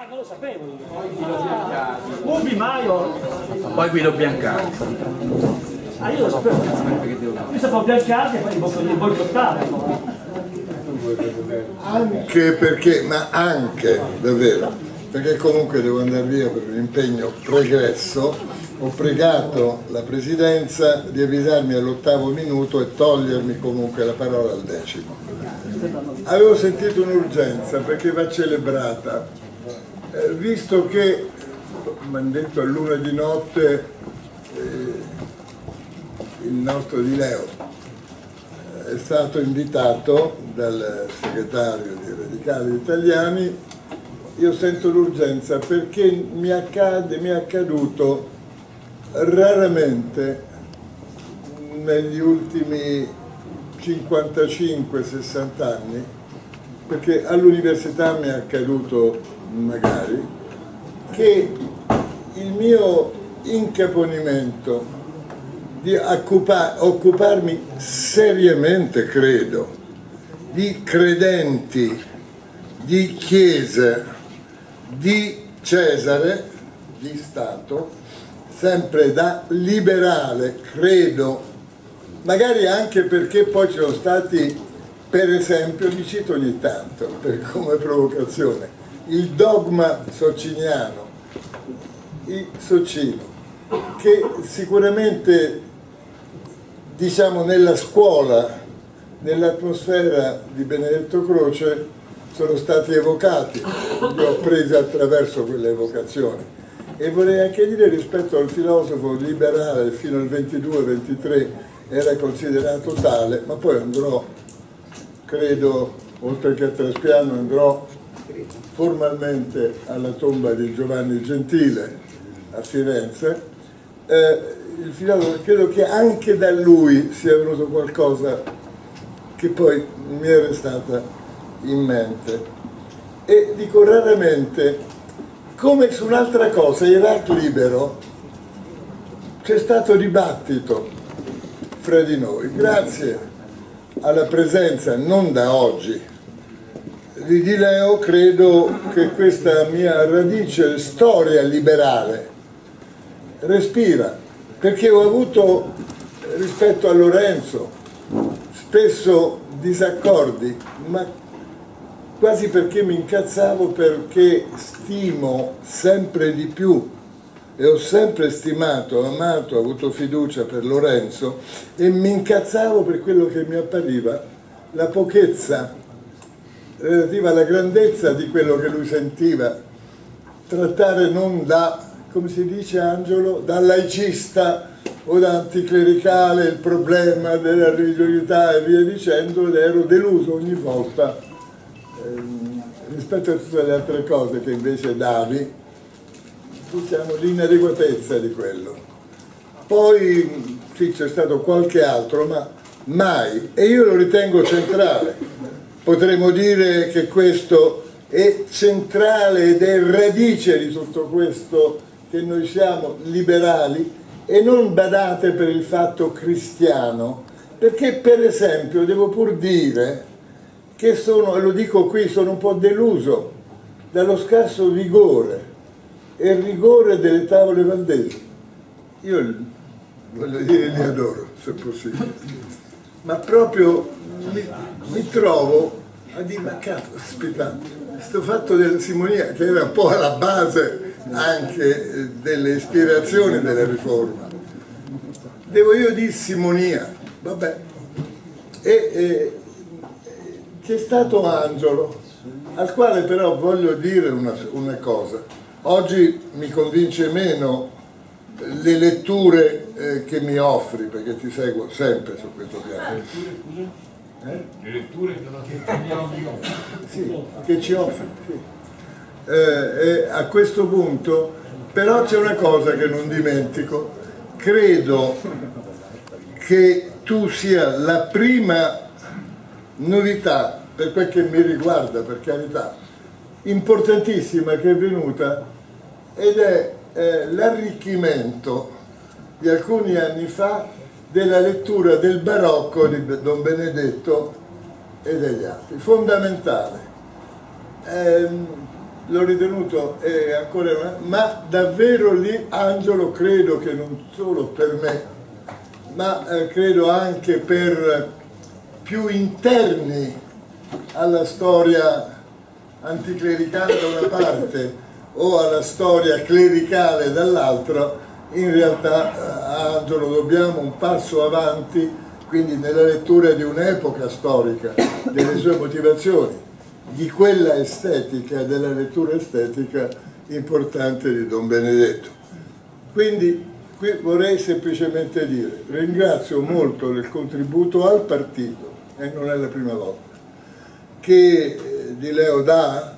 Ah, non lo sapevo io. Ubi Maio. Poi Guido Biancardi. Ah, io lo sapevo. Io sapevo Biancardi e poi boicottare. Anche perché, ma anche, davvero, perché comunque devo andare via per un impegno pregresso, ho pregato la Presidenza di avvisarmi all'ottavo minuto e togliermi comunque la parola al decimo. Avevo sentito un'urgenza perché va celebrata, eh, visto che, mi hanno detto a luna di notte, eh, il nostro Di Leo è stato invitato dal segretario di Radicali Italiani, io sento l'urgenza perché mi accade, mi è accaduto raramente negli ultimi 55-60 anni, perché all'università mi è accaduto magari, che il mio incaponimento di occuparmi seriamente, credo, di credenti, di chiesa, di Cesare, di Stato, sempre da liberale, credo, magari anche perché poi ci sono stati, per esempio, vi cito ogni tanto, per, come provocazione, il dogma sociniano, il Socino, che sicuramente diciamo nella scuola, nell'atmosfera di Benedetto Croce sono stati evocati, li ho presi attraverso quelle evocazioni. E vorrei anche dire rispetto al filosofo liberale fino al 22-23 era considerato tale, ma poi andrò, credo, oltre che a Traspiano, andrò formalmente alla tomba di Giovanni Gentile a Firenze. Eh, il filosofo, credo che anche da lui sia venuto qualcosa che poi mi è restata in mente. E dico raramente come su un'altra cosa, Iraq libero, c'è stato dibattito fra di noi, grazie alla presenza, non da oggi, di Di Leo, credo che questa mia radice storia liberale respira, perché ho avuto rispetto a Lorenzo spesso disaccordi, ma quasi perché mi incazzavo perché stimo sempre di più e ho sempre stimato, amato, avuto fiducia per Lorenzo e mi incazzavo per quello che mi appariva la pochezza relativa alla grandezza di quello che lui sentiva, trattare non da, come si dice Angelo, da laicista o da anticlericale il problema della religiosità e via dicendo ed ero deluso ogni volta Ehm, rispetto a tutte le altre cose che invece davi, diciamo l'inadeguatezza di quello. Poi sì, c'è stato qualche altro, ma mai, e io lo ritengo centrale. Potremmo dire che questo è centrale ed è radice di tutto questo che noi siamo liberali e non badate per il fatto cristiano, perché per esempio devo pur dire che sono, e lo dico qui, sono un po' deluso dallo scarso vigore e rigore delle tavole valdesi. Io voglio dire li adoro, se possibile, ma proprio mi, mi trovo a dire, ma caspita, questo fatto della simonia, che era un po' alla base anche delle ispirazioni della riforma, devo io dire simonia, vabbè, e, e c'è stato Angelo, al quale però voglio dire una, una cosa. Oggi mi convince meno le letture eh, che mi offri, perché ti seguo sempre su questo piano. Eh? Le letture che? Sì, che ci offri. Sì. Eh, a questo punto, però c'è una cosa che non dimentico, credo che tu sia la prima novità per quel che mi riguarda, per carità, importantissima che è venuta ed è eh, l'arricchimento di alcuni anni fa della lettura del barocco di Don Benedetto e degli altri, fondamentale. Eh, l'ho ritenuto eh, ancora una, ma davvero lì Angelo credo che non solo per me, ma eh, credo anche per più interni alla storia anticlericale da una parte o alla storia clericale dall'altra, in realtà eh, Angelo dobbiamo un passo avanti, quindi nella lettura di un'epoca storica, delle sue motivazioni, di quella estetica, della lettura estetica importante di Don Benedetto. Quindi qui vorrei semplicemente dire, ringrazio molto del contributo al partito, e non è la prima volta, che eh, di Leo dà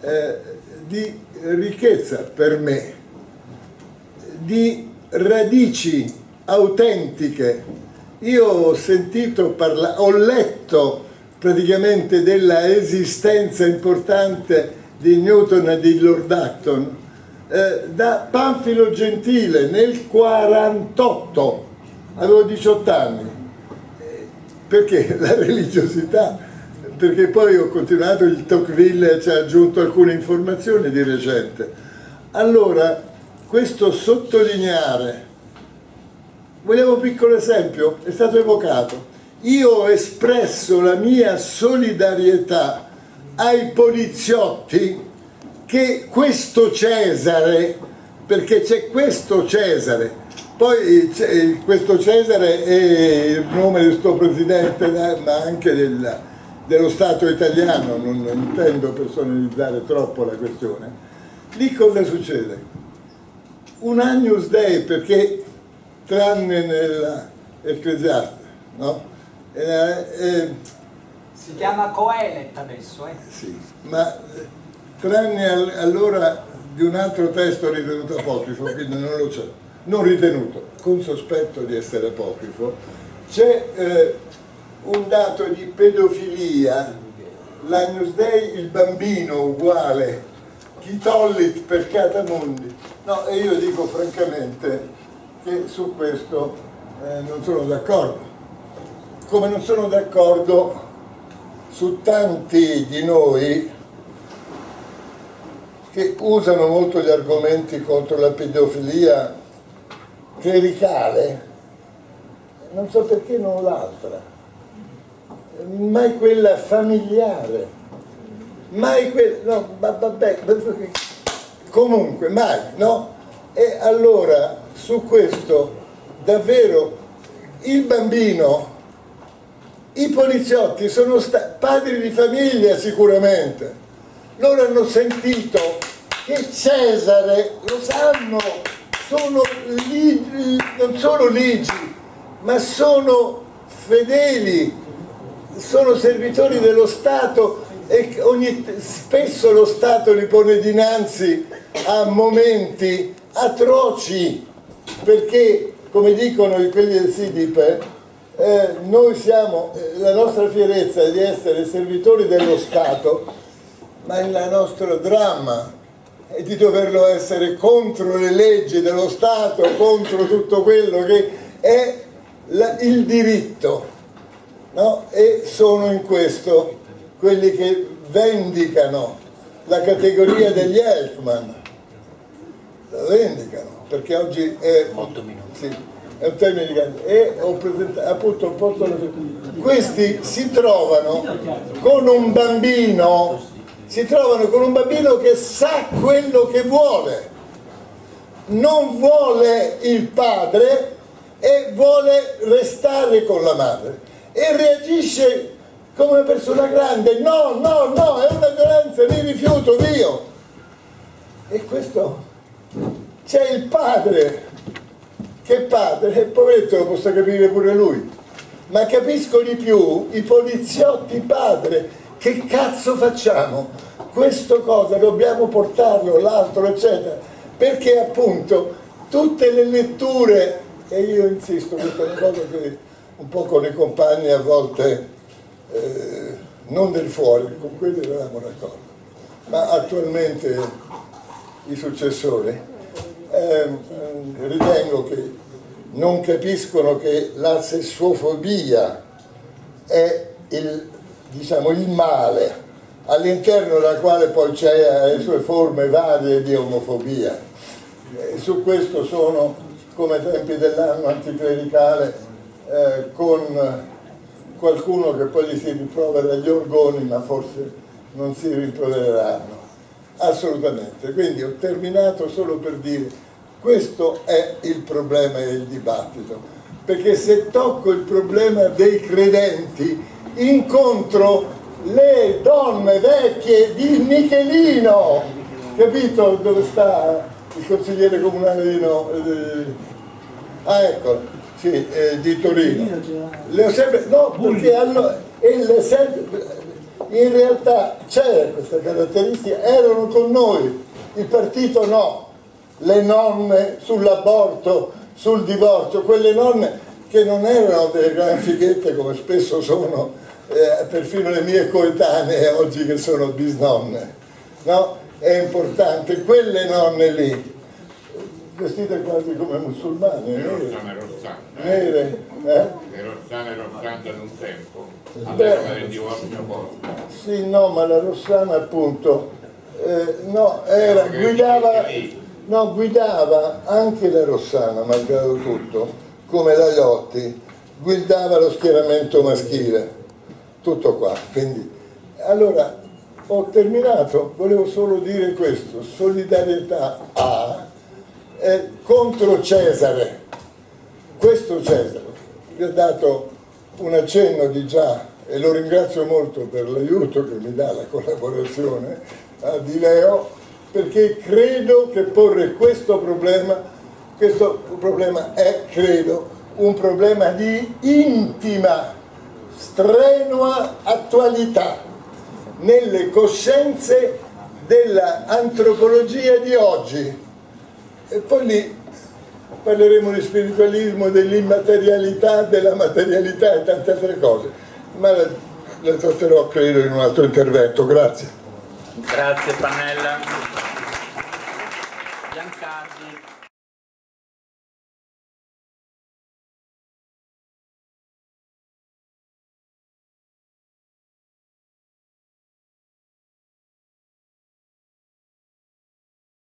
eh, di ricchezza per me, di radici autentiche. Io ho sentito parlare, ho letto praticamente della esistenza importante di Newton e di Lord Acton eh, da Panfilo Gentile nel 48, avevo 18 anni, perché la religiosità, perché poi ho continuato, il Tocqueville ci ha aggiunto alcune informazioni di recente. Allora, questo sottolineare, vogliamo un piccolo esempio? È stato evocato io ho espresso la mia solidarietà ai poliziotti che questo Cesare, perché c'è questo Cesare, poi questo Cesare è il nome del suo presidente, ma anche del, dello Stato italiano, non, non intendo personalizzare troppo la questione. Lì cosa succede? Un Agnus Dei, perché tranne nell'Ecclesiaste, no? Eh, eh, si chiama Coelet adesso, eh? Sì, ma eh, tranne al, allora di un altro testo ritenuto apocrifo, quindi non lo c'è, non ritenuto, con sospetto di essere apocrifo, c'è eh, un dato di pedofilia, l'Agnus Dei, il bambino uguale, chi tollit per catamundi. No, e io dico francamente che su questo eh, non sono d'accordo. Come non sono d'accordo su tanti di noi che usano molto gli argomenti contro la pedofilia clericale, non so perché non l'altra, mai quella familiare, mai quella, no, vabbè, comunque, mai, no? E allora su questo davvero il bambino i poliziotti sono padri di famiglia sicuramente, loro hanno sentito che Cesare, lo sanno, sono ligi, non sono ligi, ma sono fedeli, sono servitori dello Stato e ogni, spesso lo Stato li pone dinanzi a momenti atroci perché, come dicono quelli del SIDIP, eh, noi siamo, eh, la nostra fierezza è di essere servitori dello Stato, ma il nostro dramma è di doverlo essere contro le leggi dello Stato, contro tutto quello che è la, il diritto. No? E sono in questo quelli che vendicano la categoria degli Elfman, la vendicano, perché oggi è... Molto. Sì è un termine di grande, e ho presentato, appunto, possono, questi si trovano con un bambino, si trovano con un bambino che sa quello che vuole, non vuole il padre e vuole restare con la madre. E reagisce come una persona grande, no, no, no, è una violenza, mi rifiuto, io. E questo c'è il padre che padre, e poveretto lo possa capire pure lui, ma capisco di più i poliziotti padre, che cazzo facciamo? Questo cosa dobbiamo portarlo, l'altro, eccetera, perché appunto tutte le letture, e io insisto, questa è una cosa che un po' con i compagni a volte, eh, non del fuori, con quelli eravamo d'accordo, ma attualmente i successori, eh, ritengo che non capiscono che la sessuofobia è il, diciamo, il male all'interno della quale poi c'è le sue forme varie di omofobia. E su questo sono, come tempi dell'anno anticlericale, eh, con qualcuno che poi gli si rimprovera gli orgoni, ma forse non si rimprovereranno. Assolutamente. Quindi ho terminato solo per dire questo è il problema del dibattito. Perché se tocco il problema dei credenti, incontro le donne vecchie di Michelino, capito dove sta il consigliere comunale di no? Eh, ah ecco, sì, eh, di Torino. Le ho sempre, no, perché sempre, in realtà c'è questa caratteristica, erano con noi, il partito no, le nonne sull'aborto, sul divorzio, quelle nonne che non erano delle gran fighette come spesso sono eh, perfino le mie coetanee oggi che sono bisnonne, no? È importante, quelle nonne lì, vestite quasi come musulmane, Le nere, rossane rossane. nere eh? Le rossane rossane ad un tempo. Adesso del divorzio. Sì, no, ma la Rossana appunto, eh, no, era, guidava, no, guidava anche la Rossana, malgrado tutto, come la Iotti, guidava lo schieramento maschile, tutto qua. Quindi, allora, ho terminato, volevo solo dire questo, solidarietà a, eh, contro Cesare, questo Cesare, vi ho dato un accenno di già e lo ringrazio molto per l'aiuto che mi dà la collaborazione eh, di Leo perché credo che porre questo problema questo problema è credo un problema di intima strenua attualità nelle coscienze dell'antropologia di oggi e poi lì parleremo di spiritualismo, dell'immaterialità, della materialità e tante altre cose, ma le, le tratterò credo in un altro intervento. Grazie. Grazie Pannella. Giancarli.